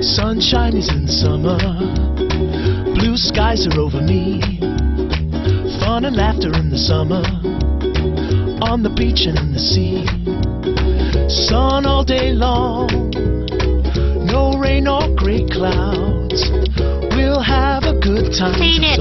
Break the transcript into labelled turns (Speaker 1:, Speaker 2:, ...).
Speaker 1: Sunshine is in summer. Blue skies are over me. Fun and laughter in the summer. On the beach and in the sea. Sun all day long. No rain or gray clouds. We'll have a good time
Speaker 2: ฟรีเน็ต